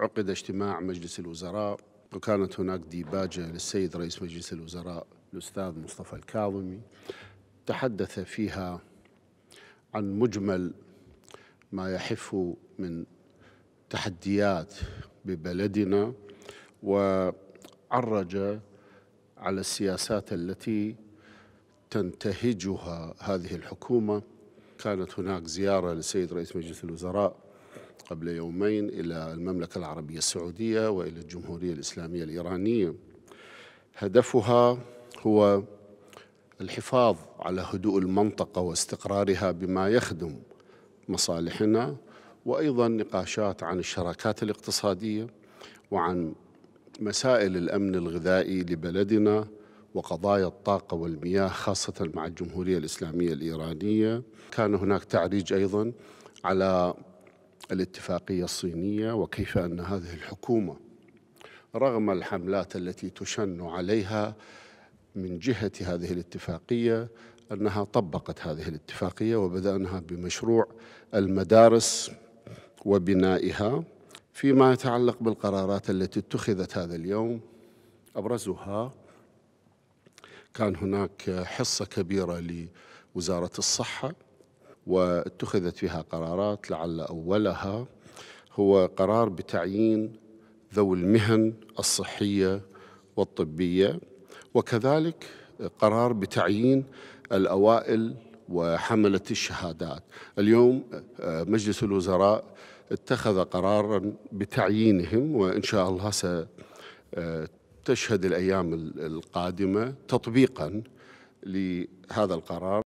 عقد اجتماع مجلس الوزراء وكانت هناك ديباجة للسيد رئيس مجلس الوزراء الأستاذ مصطفى الكاظمي. تحدث فيها عن مجمل ما يحف من تحديات ببلدنا وعرج على السياسات التي تنتهجها هذه الحكومة. كانت هناك زيارة للسيد رئيس مجلس الوزراء قبل يومين إلى المملكة العربية السعودية وإلى الجمهورية الإسلامية الإيرانية. هدفها هو الحفاظ على هدوء المنطقة واستقرارها بما يخدم مصالحنا وأيضا نقاشات عن الشراكات الاقتصادية وعن مسائل الأمن الغذائي لبلدنا وقضايا الطاقة والمياه خاصة مع الجمهورية الإسلامية الإيرانية. كان هناك تعريج أيضا على الاتفاقية الصينية وكيف أن هذه الحكومة رغم الحملات التي تشن عليها من جهة هذه الاتفاقية أنها طبقت هذه الاتفاقية وبدأناها بمشروع المدارس وبنائها فيما يتعلق بالقرارات التي اتخذت هذا اليوم. أبرزها كان هناك حصة كبيرة لوزارة الصحة واتخذت فيها قرارات لعل أولها هو قرار بتعيين ذوي المهن الصحية والطبية وكذلك قرار بتعيين الأوائل وحملة الشهادات. اليوم مجلس الوزراء اتخذ قرارا بتعيينهم وإن شاء الله ستشهد الأيام القادمة تطبيقا لهذا القرار.